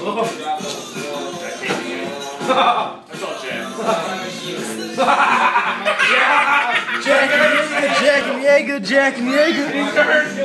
That's all Jack. Jack and Jaeger, Jack and Jaeger, Jack and Jaeger.